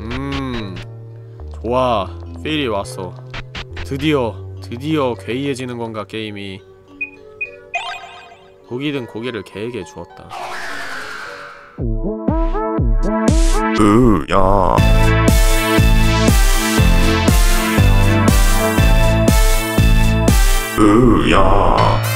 음 좋아. 필이 왔어. 드디어 드디어 괴이해지는 건가 게임이. 고기든 고기를 개에게 주었다. 으야. 으야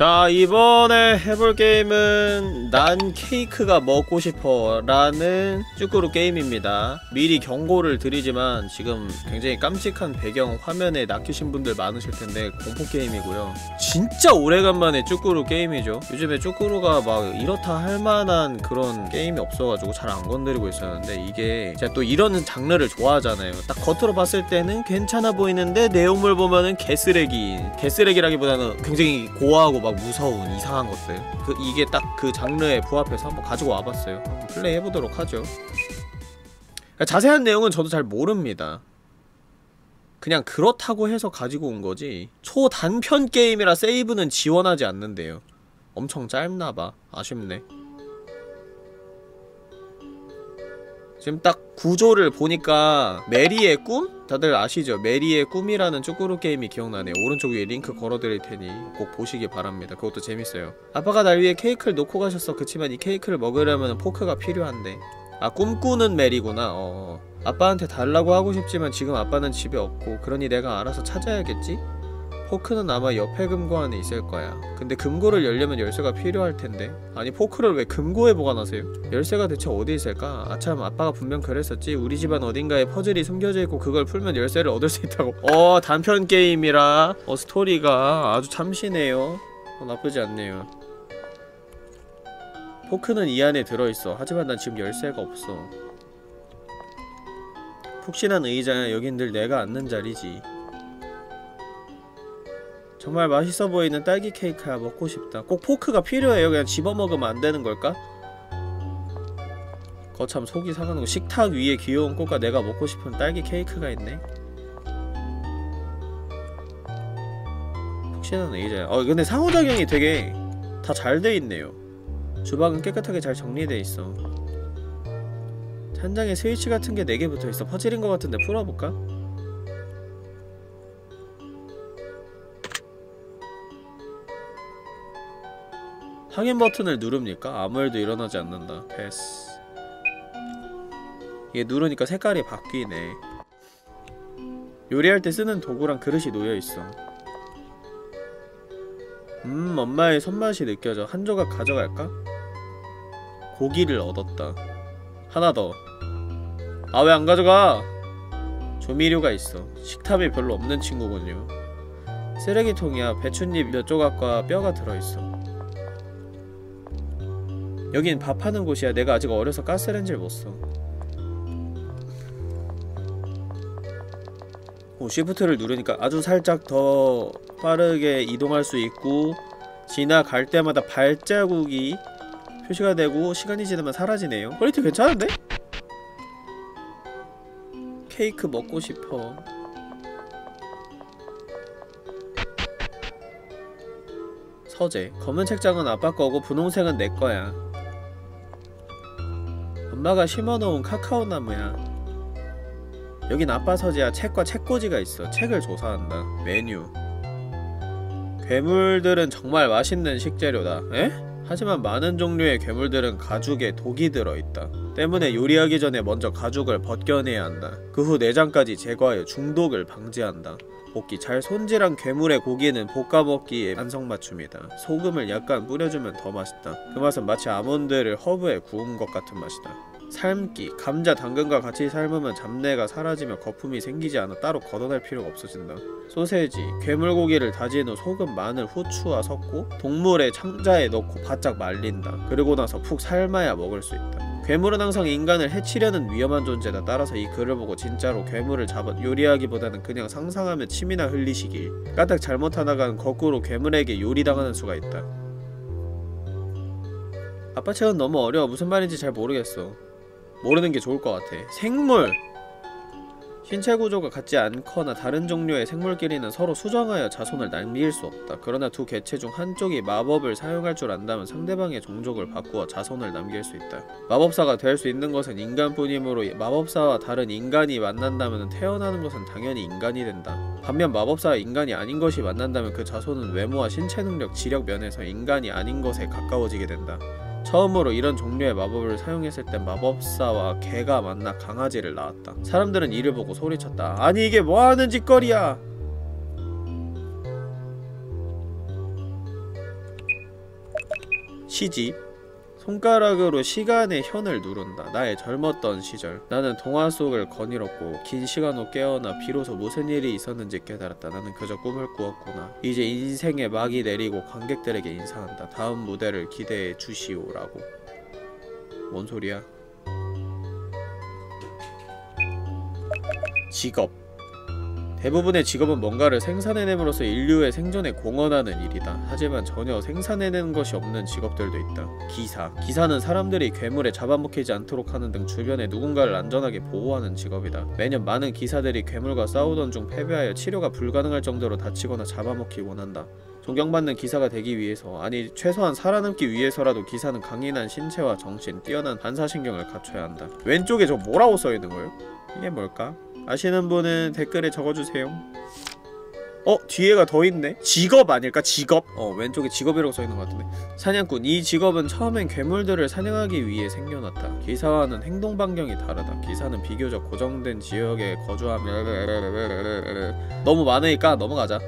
자 이번에 해볼 게임은 난 케이크가 먹고 싶어 라는 쭈꾸루 게임입니다. 미리 경고를 드리지만 지금 굉장히 깜찍한 배경 화면에 낚이신 분들 많으실 텐데 공포 게임이고요. 진짜 오래간만에 쭈꾸루 게임이죠. 요즘에 쭈꾸루가 막 이렇다 할 만한 그런 게임이 없어가지고 잘 안 건드리고 있었는데 이게 제가 또 이런 장르를 좋아하잖아요. 딱 겉으로 봤을 때는 괜찮아 보이는데 내용물 보면은 개쓰레기 개쓰레기라기보다는 굉장히 고어하고 막 무서운 이상한 것들. 그 이게 딱 그 장르에 부합해서 한번 가지고 와봤어요. 한번 플레이 해보도록 하죠. 그러니까 자세한 내용은 저도 잘 모릅니다. 그냥 그렇다고 해서 가지고 온 거지 초단편 게임이라 세이브는 지원하지 않는데요. 엄청 짧나봐. 아쉽네 지금 딱 구조를 보니까 메리의 꿈? 다들 아시죠? 메리의 꿈이라는 쭈꾸루 게임이 기억나네요. 오른쪽 위에 링크 걸어드릴 테니 꼭 보시기 바랍니다. 그것도 재밌어요. 아빠가 날 위해 케이크를 놓고 가셨어. 그치만 이 케이크를 먹으려면 포크가 필요한데. 아 꿈꾸는 메리구나. 어. 아빠한테 달라고 하고 싶지만 지금 아빠는 집에 없고 그러니 내가 알아서 찾아야겠지? 포크는 아마 옆에 금고 안에 있을 거야. 근데 금고를 열려면 열쇠가 필요할 텐데. 아니 포크를 왜 금고에 보관하세요? 열쇠가 대체 어디 있을까? 아참 아빠가 분명 그랬었지. 우리 집안 어딘가에 퍼즐이 숨겨져 있고 그걸 풀면 열쇠를 얻을 수 있다고. 어 단편 게임이라 어 스토리가 아주 참신해요. 어, 나쁘지 않네요. 포크는 이 안에 들어있어. 하지만 난 지금 열쇠가 없어. 푹신한 의자야. 여긴 늘 내가 앉는 자리지. 정말 맛있어 보이는 딸기 케이크야 먹고 싶다. 꼭 포크가 필요해요? 그냥 집어먹으면 안 되는 걸까? 거참 속이 상하는 거 식탁 위에 귀여운 꽃과 내가 먹고 싶은 딸기 케이크가 있네. 푹신한 의자야 어 근데 상호작용이 되게 다 잘 돼 있네요. 주방은 깨끗하게 잘 정리돼 있어. 천장에 스위치 같은 게 4개 붙어있어. 퍼즐인 것 같은데 풀어볼까? 확인 버튼을 누릅니까? 아무 일도 일어나지 않는다. 패스. 얘 누르니까 색깔이 바뀌네. 요리할 때 쓰는 도구랑 그릇이 놓여있어. 음, 엄마의 손맛이 느껴져. 한 조각 가져갈까? 고기를 얻었다. 하나 더. 아, 왜 안 가져가? 조미료가 있어. 식탐이 별로 없는 친구군요. 쓰레기통이야. 배춧잎 몇 조각과 뼈가 들어있어. 여긴 밥하는 곳이야. 내가 아직 어려서 가스렌지를 못 써. 오, shift를 누르니까 아주 살짝 더 빠르게 이동할 수 있고 지나갈 때마다 발자국이 표시가 되고 시간이 지나면 사라지네요. quality 괜찮은데? 케이크 먹고 싶어. 서재. 검은 책장은 아빠 거고 분홍색은 내 거야. 엄마가 심어놓은 카카오 나무야. 여긴 아빠 서재야. 책과 책꽂이가 있어. 책을 조사한다. 메뉴. 괴물들은 정말 맛있는 식재료다. 에? 하지만 많은 종류의 괴물들은 가죽에 독이 들어있다. 때문에 요리하기 전에 먼저 가죽을 벗겨내야 한다. 그 후 내장까지 제거하여 중독을 방지한다. 볶기 잘 손질한 괴물의 고기는 볶아 먹기에 안성맞춤이다. 소금을 약간 뿌려주면 더 맛있다. 그 맛은 마치 아몬드를 허브에 구운 것 같은 맛이다. 삶기 감자, 당근과 같이 삶으면 잡내가 사라지며 거품이 생기지 않아 따로 걷어낼 필요가 없어진다. 소세지 괴물고기를 다진 후 소금, 마늘, 후추와 섞고 동물의 창자에 넣고 바짝 말린다. 그리고 나서 푹 삶아야 먹을 수 있다. 괴물은 항상 인간을 해치려는 위험한 존재다. 따라서 이 글을 보고 진짜로 괴물을 잡아 요리하기보다는 그냥 상상하며 침이나 흘리시길. 까딱 잘못하다간 거꾸로 괴물에게 요리당하는 수가 있다. 아빠 책은 너무 어려워. 무슨 말인지 잘 모르겠어. 모르는 게 좋을 것 같아. 생물! 신체 구조가 같지 않거나 다른 종류의 생물끼리는 서로 수정하여 자손을 남길 수 없다. 그러나 두 개체 중 한쪽이 마법을 사용할 줄 안다면 상대방의 종족을 바꾸어 자손을 남길 수 있다. 마법사가 될 수 있는 것은 인간뿐이므로 마법사와 다른 인간이 만난다면 태어나는 것은 당연히 인간이 된다. 반면 마법사와 인간이 아닌 것이 만난다면 그 자손은 외모와 신체 능력, 지력 면에서 인간이 아닌 것에 가까워지게 된다. 처음으로 이런 종류의 마법을 사용했을 때 마법사와 개가 만나 강아지를 낳았다. 사람들은 이를 보고 소리쳤다. 아니 이게 뭐하는 짓거리야! 시집 손가락으로 시간의 현을 누른다. 나의 젊었던 시절. 나는 동화 속을 거닐었고 긴 시간 후 깨어나 비로소 무슨 일이 있었는지 깨달았다. 나는 그저 꿈을 꾸었구나. 이제 인생의 막이 내리고 관객들에게 인사한다. 다음 무대를 기대해 주시오라고. 뭔 소리야? 직업 대부분의 직업은 뭔가를 생산해냄으로써 인류의 생존에 공헌하는 일이다. 하지만 전혀 생산해내는 것이 없는 직업들도 있다. 기사. 기사는 사람들이 괴물에 잡아먹히지 않도록 하는 등 주변에 누군가를 안전하게 보호하는 직업이다. 매년 많은 기사들이 괴물과 싸우던 중 패배하여 치료가 불가능할 정도로 다치거나 잡아먹히곤 한다. 존경받는 기사가 되기 위해서 아니 최소한 살아남기 위해서라도 기사는 강인한 신체와 정신, 뛰어난 반사신경을 갖춰야 한다. 왼쪽에 저 뭐라고 써있는 거예요? 이게 뭘까? 아시는 분은 댓글에 적어주세요 어? 뒤에가 더 있네? 직업 아닐까? 직업? 어 왼쪽에 직업이라고 써있는 것 같은데 사냥꾼 이 직업은 처음엔 괴물들을 사냥하기 위해 생겨났다 기사와는 행동 반경이 다르다 기사는 비교적 고정된 지역에 거주하며 너무 많으니까 넘어가자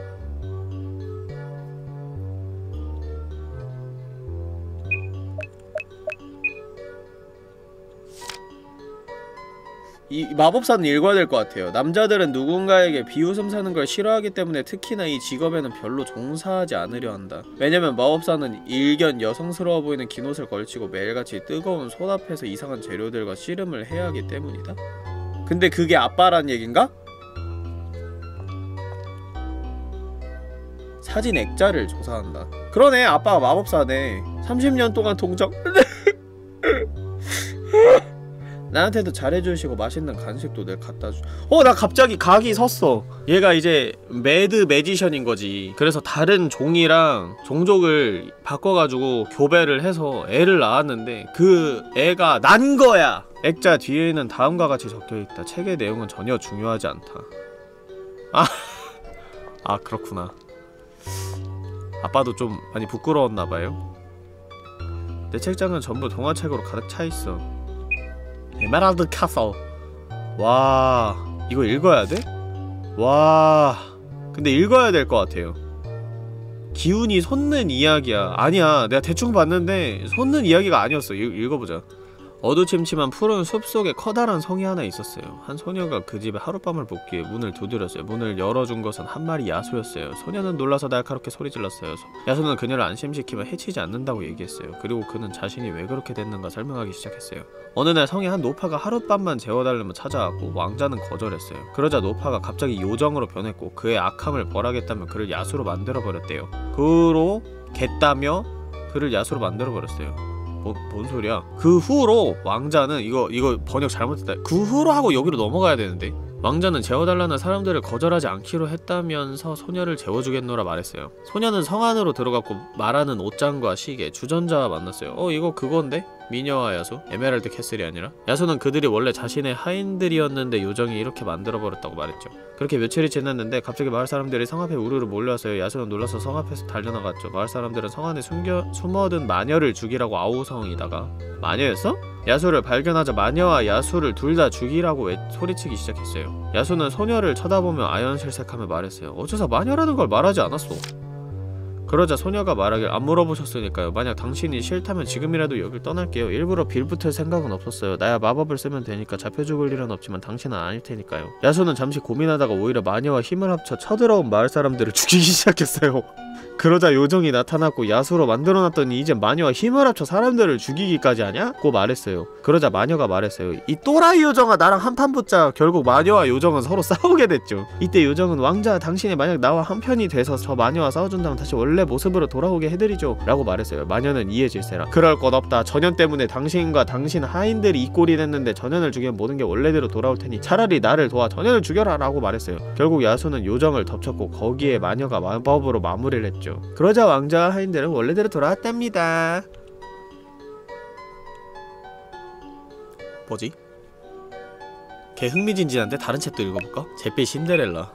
이 마법사는 읽어야 될 것 같아요. 남자들은 누군가에게 비웃음 사는 걸 싫어하기 때문에 특히나 이 직업에는 별로 종사하지 않으려 한다. 왜냐면 마법사는 일견 여성스러워 보이는 긴 옷을 걸치고 매일같이 뜨거운 손 앞에서 이상한 재료들과 씨름을 해야 하기 때문이다. 근데 그게 아빠란 얘긴가? 사진 액자를 조사한다. 그러네 아빠가 마법사네. 30년 동안 동정 나한테도 잘해주시고 맛있는 간식도 늘 갖다주. 어 나 갑자기 각이 섰어. 얘가 이제 매드 매지션인 거지. 그래서 다른 종이랑 종족을 바꿔가지고 교배를 해서 애를 낳았는데 그 애가 난 거야. 액자 뒤에는 다음과 같이 적혀있다. 책의 내용은 전혀 중요하지 않다. 아, 아 그렇구나. 아빠도 좀 많이 부끄러웠나봐요. 내 책장은 전부 동화책으로 가득 차있어 에메랄드 카서. 와 이거 읽어야 돼? 와 근데 읽어야 될 것 같아요. 기운이 솟는 이야기야. 아니야 내가 대충 봤는데 솟는 이야기가 아니었어. 읽, 읽어보자 어두침침한 푸른 숲속에 커다란 성이 하나 있었어요. 한 소녀가 그 집에 하룻밤을 묵기에 문을 두드렸어요. 문을 열어준 것은 한 마리 야수였어요. 소녀는 놀라서 날카롭게 소리질렀어요. 야수는 그녀를 안심시키면 해치지 않는다고 얘기했어요. 그리고 그는 자신이 왜 그렇게 됐는가 설명하기 시작했어요. 어느 날 성의 한 노파가 하룻밤만 재워달라며 찾아왔고 왕자는 거절했어요. 그러자 노파가 갑자기 요정으로 변했고 그의 악함을 벌하겠다며 그를 야수로 만들어버렸대요. 그로 겠다며 그를 야수로 만들어버렸어요. 뭐, 뭔 소리야? 그 후로 왕자는 이거 이거 번역 잘못했다. 그 후로 하고 여기로 넘어가야 되는데. 왕자는 재워달라는 사람들을 거절하지 않기로 했다면서 소녀를 재워주겠노라 말했어요. 소녀는 성 안으로 들어갔고 말하는 옷장과 시계, 주전자와 만났어요. 어 이거 그건데? 미녀와 야수? 에메랄드 캐슬이 아니라? 야수는 그들이 원래 자신의 하인들이었는데 요정이 이렇게 만들어버렸다고 말했죠. 그렇게 며칠이 지났는데 갑자기 마을 사람들이 성 앞에 우르르 몰려왔어요. 야수는 놀라서 성 앞에서 달려나갔죠. 마을 사람들은 성 안에 숨겨, 숨어든 마녀를 죽이라고 아우성이다가 마녀였어? 야수를 발견하자 마녀와 야수를 둘 다 죽이라고 외, 소리치기 시작했어요. 야수는 소녀를 쳐다보며 아연실색하며 말했어요. 어째서 마녀라는 걸 말하지 않았어? 그러자 소녀가 말하길 안 물어보셨으니까요. 만약 당신이 싫다면 지금이라도 여길 떠날게요. 일부러 빌붙을 생각은 없었어요. 나야 마법을 쓰면 되니까 잡혀 죽을 일은 없지만 당신은 아닐 테니까요. 야수는 잠시 고민하다가 오히려 마녀와 힘을 합쳐 쳐들어온 마을 사람들을 죽이기 시작했어요. 그러자 요정이 나타났고 야수로 만들어놨더니 이제 마녀와 힘을 합쳐 사람들을 죽이기까지 하냐? 고 말했어요. 그러자 마녀가 말했어요. 이 또라이 요정아 나랑 한판 붙자. 결국 마녀와 요정은 서로 싸우게 됐죠. 이때 요정은 왕자 당신이 만약 나와 한편이 돼서 저 마녀와 싸워준다면 다시 원래 모습으로 돌아오게 해드리죠. 라고 말했어요. 마녀는 이해질세라. 그럴 것 없다. 전현 때문에 당신과 당신 하인들이 이 꼴이 됐는데 전현을 죽이면 모든 게 원래대로 돌아올 테니 차라리 나를 도와 전현을 죽여라 라고 말했어요. 결국 야수는 요정을 덮쳤고 거기에 마녀가 마법으로 마무리를 했죠 그러자 왕자와 하인들은 원래대로 돌아왔답니다 뭐지? 개 흥미진진한데 다른 챕도 읽어볼까? 제비 신데렐라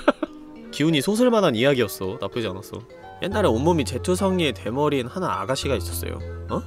기운이 솟을만한 이야기였어 나쁘지 않았어 옛날에 온몸이 제투성이의 대머리인 하나 아가씨가 있었어요 어?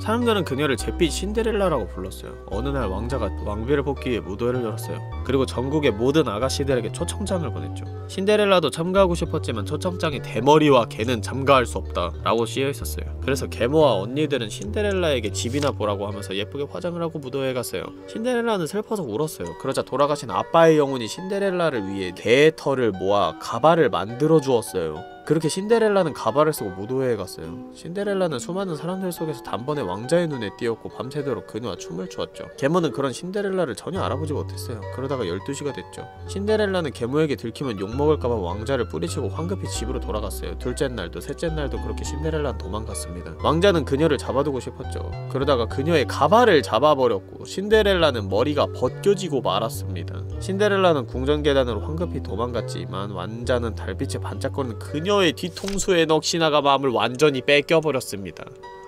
사람들은 그녀를 잿빛 신데렐라라고 불렀어요. 어느 날 왕자가 왕비를 뽑기 위해 무도회를 열었어요. 그리고 전국의 모든 아가씨들에게 초청장을 보냈죠. 신데렐라도 참가하고 싶었지만 초청장에 대머리와 개는 참가할 수 없다 라고 씌여 있었어요. 그래서 계모와 언니들은 신데렐라에게 집이나 보라고 하면서 예쁘게 화장을 하고 무도회에 갔어요. 신데렐라는 슬퍼서 울었어요. 그러자 돌아가신 아빠의 영혼이 신데렐라를 위해 개의 털을 모아 가발을 만들어 주었어요. 그렇게 신데렐라는 가발을 쓰고 무도회에 갔어요. 신데렐라는 수많은 사람들 속에서 단번에 왕자의 눈에 띄었고 밤새도록 그녀와 춤을 추었죠. 계모는 그런 신데렐라를 전혀 알아보지 못했어요. 그러다 가 12시가 됐죠. 신데렐라는 계모에게 들키면 욕먹을까봐 왕자를 뿌리치고 황급히 집으로 돌아갔어요. 둘째 날도 셋째 날도 그렇게 신데렐라는 도망갔습니다. 왕자는 그녀를 잡아두고 싶었죠. 그러다가 그녀의 가발을 잡아버렸고 신데렐라는 머리가 벗겨지고 말았습니다. 신데렐라는 궁전 계단으로 황급히 도망갔지만 왕자는 달빛에 반짝거리는 그녀 그녀의 뒤통수에 넋이 나가 마음을 완전히 뺏겨버렸습니다.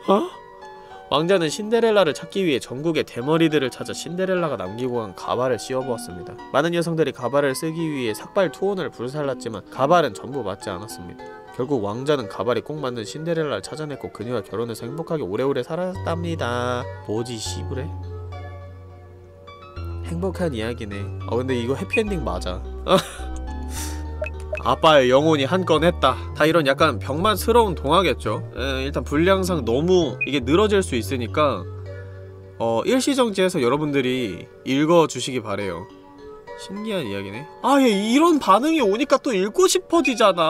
어? 왕자는 신데렐라를 찾기 위해 전국의 대머리들을 찾아 신데렐라가 남기고 간 가발을 씌워보았습니다. 많은 여성들이 가발을 쓰기 위해 삭발 투혼을 불살랐지만 가발은 전부 맞지 않았습니다. 결국 왕자는 가발이 꼭 맞는 신데렐라를 찾아냈고 그녀와 결혼해서 행복하게 오래오래 살았답니다. 뭐지 시부레? 행복한 이야기네. 어 근데 이거 해피엔딩 맞아. 아빠의 영혼이 한 건 했다. 다 이런 약간 병맛스러운 동화겠죠? 에, 일단 분량상 너무 이게 늘어질 수 있으니까 어 일시정지해서 여러분들이 읽어주시기 바래요. 신기한 이야기네. 아얘 이런 반응이 오니까 또 읽고 싶어지잖아.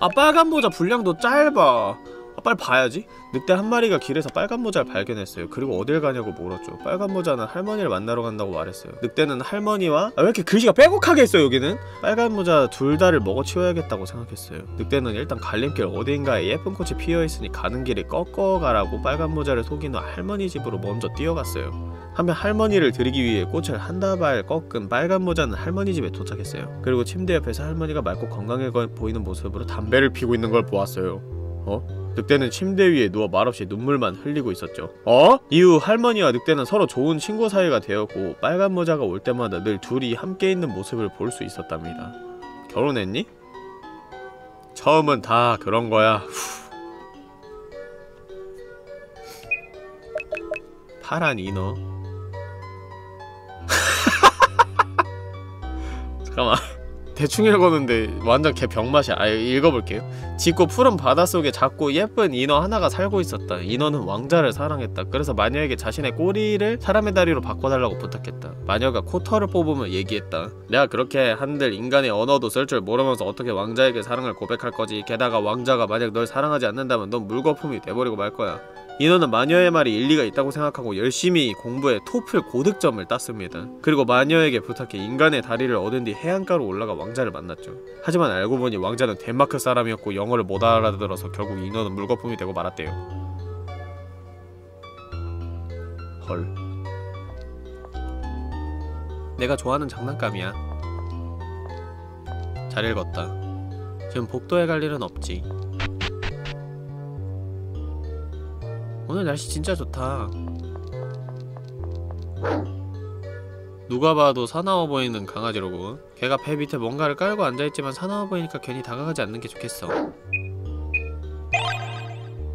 아 빨간 모자 분량도 짧아 아, 빨리 봐야지. 늑대 한 마리가 길에서 빨간 모자를 발견했어요. 그리고 어딜 가냐고 물었죠. 빨간 모자는 할머니를 만나러 간다고 말했어요. 늑대는 할머니와 아, 왜 이렇게 글씨가 빼곡하게 했어 여기는? 빨간 모자 둘 다를 먹어치워야겠다고 생각했어요. 늑대는 일단 갈림길 어딘가에 예쁜 꽃이 피어있으니 가는 길에 꺾어가라고 빨간 모자를 후 할머니 집으로 먼저 뛰어갔어요. 한편 할머니를 드리기 위해 꽃을 한 다발 꺾은 빨간 모자는 할머니 집에 도착했어요. 그리고 침대 옆에서 할머니가 맑고 건강해 보이는 모습으로 담배를 피고 있는 걸 보았어요. 어? 늑대는 침대 위에 누워 말없이 눈물만 흘리고 있었죠. 어? 이후 할머니와 늑대는 서로 좋은 친구 사이가 되었고 빨간 모자가 올 때마다 늘 둘이 함께 있는 모습을 볼 수 있었답니다. 결혼했니? 처음은 다 그런 거야. 후. 파란 인어. 잠깐만. 대충 읽었는데 완전 개 병맛이야. 아 읽어볼게요. 짙고 푸른 바닷속에 작고 예쁜 인어 하나가 살고 있었다. 인어는 왕자를 사랑했다. 그래서 마녀에게 자신의 꼬리를 사람의 다리로 바꿔달라고 부탁했다. 마녀가 코털을 뽑으며 얘기했다. 내가 그렇게 한들 인간의 언어도 쓸 줄 모르면서 어떻게 왕자에게 사랑을 고백할 거지? 게다가 왕자가 만약 널 사랑하지 않는다면 넌 물거품이 돼버리고 말 거야 인어는 마녀의 말이 일리가 있다고 생각하고 열심히 공부해 토플 고득점을 땄습니다. 그리고 마녀에게 부탁해 인간의 다리를 얻은 뒤 해안가로 올라가 왕자를 만났죠. 하지만 알고 보니 왕자는 덴마크 사람이었고 영어를 못 알아들어서 결국 인어는 물거품이 되고 말았대요. 헐. 내가 좋아하는 장난감이야. 잘 읽었다. 지금 복도에 갈 일은 없지. 오늘 날씨 진짜 좋다 누가 봐도 사나워 보이는 강아지로군 걔가 배 밑에 뭔가를 깔고 앉아있지만 사나워 보이니까 괜히 다가가지 않는 게 좋겠어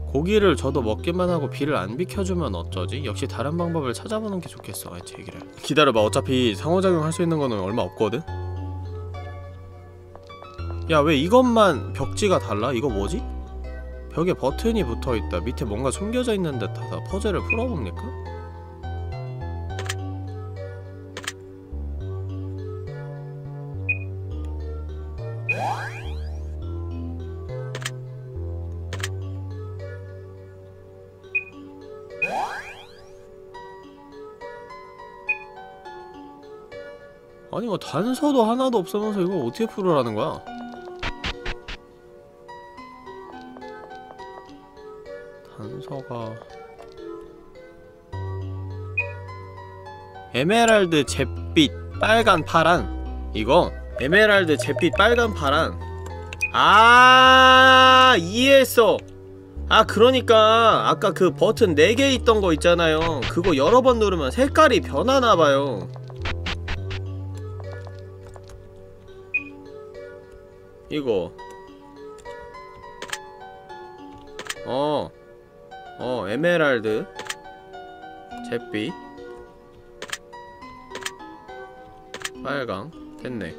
고기를 저도 먹기만 하고 비를 안 비켜주면 어쩌지? 역시 다른 방법을 찾아보는 게 좋겠어 아 제기를 기다려봐 어차피 상호작용 할 수 있는 거는 얼마 없거든? 야 왜 이것만 벽지가 달라? 이거 뭐지? 벽에 버튼이 붙어있다 밑에 뭔가 숨겨져 있는 듯하다 퍼즐을 풀어봅니까? 아니 뭐 단서도 하나도 없으면서 이걸 어떻게 풀으라는 거야? 에메랄드 잿빛 빨간 파란. 이거 에메랄드 잿빛 빨간 파란. 아 이해했어. 아 그러니까 아까 그 버튼 4개 있던 거 있잖아요. 그거 여러 번 누르면 색깔이 변하나봐요. 이거. 어, 어, 에메랄드, 잿빛, 빨강, 됐네.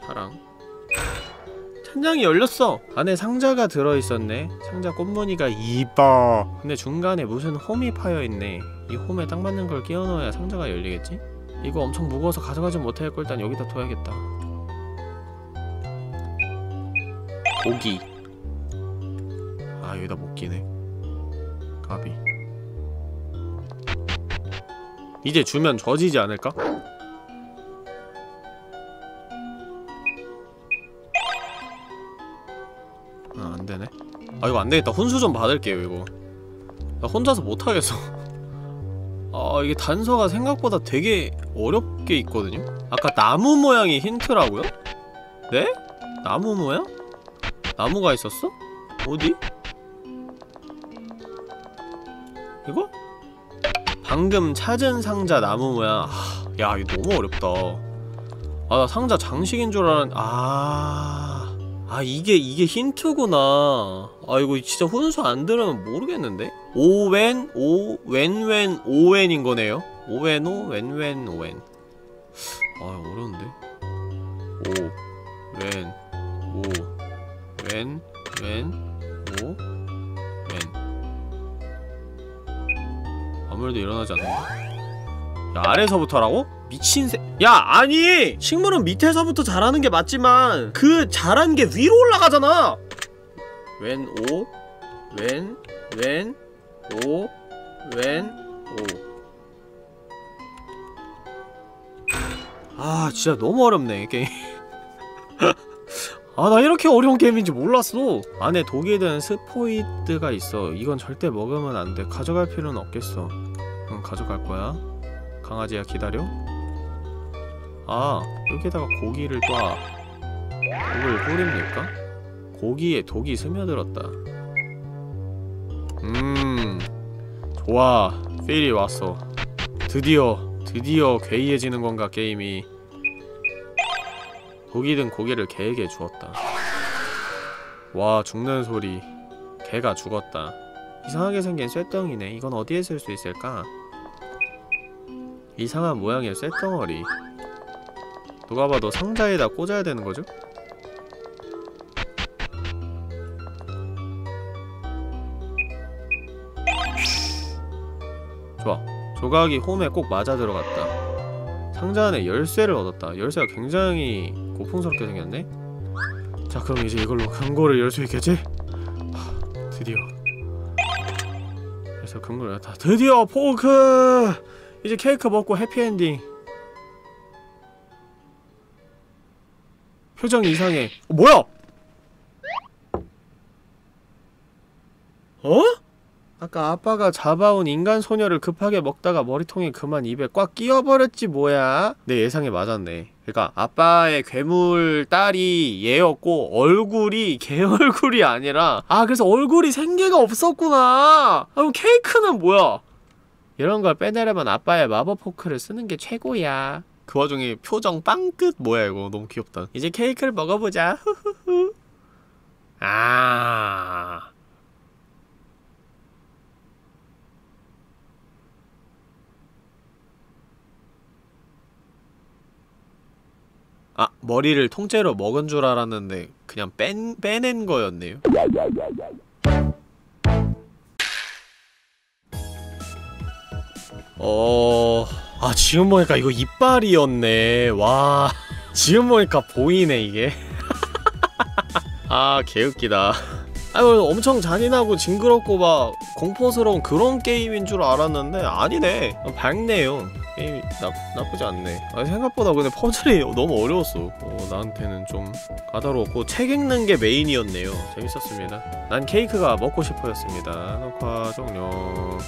파랑. 천장이 열렸어! 안에 상자가 들어있었네. 상자 꽃무늬가 이뻐. 근데 중간에 무슨 홈이 파여있네. 이 홈에 딱 맞는 걸 끼워 넣어야 상자가 열리겠지? 이거 엄청 무거워서 가져가지 못하겠고 일단 여기다 둬야겠다. 고기. 아 여기다 못 끼네 까비 이제 주면 져지지 않을까? 아 이거 안되겠다 혼수 좀 받을게요 이거 나 혼자서 못하겠어 아 이게 단서가 생각보다 되게 어렵게 있거든요? 아까 나무 모양이 힌트라고요? 네? 나무 모양? 나무가 있었어? 어디? 이거? 방금 찾은 상자 나무 모양 하, 야 이거 너무 어렵다 아 나 상자 장식인 줄 알았는데 아... 아 이게 이게 힌트구나. 아 이거 진짜 훈수 안 들으면 모르겠는데? 오웬 오 웬웬 오웬인 거네요? 오웬오 웬웬 오웬. 아 어려운데? 오웬 오웬 웬, 오, 웬. 아무래도 일어나지 않는다. 야 아래서부터라고? 미친 새... 야 아니! 식물은 밑에서부터 자라는 게 맞지만 그 자란 게 위로 올라가잖아! 웬 오, 웬, 웬, 오, 웬, 오? 아 진짜 너무 어렵네 게임. 아 나 이렇게 어려운 게임인지 몰랐어. 안에 독이 든 스포이드가 있어. 이건 절대 먹으면 안돼. 가져갈 필요는 없겠어. 응 가져갈 거야. 강아지야 기다려 아 여기다가 고기를 놔 독을 뿌립니까? 고기에 독이 스며들었다 음 좋아 필이 왔어 드디어 드디어 괴이해지는 건가 게임이 독이 든 고기를 개에게 주었다. 와 죽는 소리 개가 죽었다. 이상하게 생긴 쇳덩이네. 이건 어디에 쓸 수 있을까? 이상한 모양의 쇳덩어리 누가 봐도 상자에다 꽂아야 되는 거죠? 좋아. 조각이 홈에 꼭 맞아 들어갔다. 상자 안에 열쇠를 얻었다. 열쇠가 굉장히 고풍스럽게 생겼네? 자 그럼 이제 이걸로 금고를 열 수 있겠지? 하, 드디어 그래서 금고를 열었다 드디어 포크! 이제 케이크 먹고 해피엔딩 표정이 이상해. 어, 뭐야? 어? 아까 아빠가 잡아온 인간 소녀를 급하게 먹다가 머리통이 그만 입에 꽉 끼어버렸지 뭐야? 내 예상에 맞았네. 그니까 아빠의 괴물 딸이 얘였고 얼굴이 걔 얼굴이 아니라 아 그래서 얼굴이 생기가 없었구나. 아 그럼 케이크는 뭐야? 이런 걸 빼내려면 아빠의 마법 포크를 쓰는 게 최고야 그 와중에 표정 빵끝 뭐야 이거. 너무 귀엽다. 이제 케이크를 먹어보자. 후후후. 아. 아 머리를 통째로 먹은 줄 알았는데 그냥 뺀, 빼낸 거였네요. 어... 아 지금 보니까 이거 이빨이었네. 와... 지금 보니까 보이네 이게. 아 개웃기다. 아유 엄청 잔인하고 징그럽고 막 공포스러운 그런 게임인 줄 알았는데 아니네. 밝네요. 게임이 나, 나쁘지 않네. 아 생각보다 근데 퍼즐이 너무 어려웠어. 어, 나한테는 좀 까다로웠고 책 읽는 게 메인이었네요. 재밌었습니다. 난 케이크가 먹고 싶어였습니다. 녹화 종료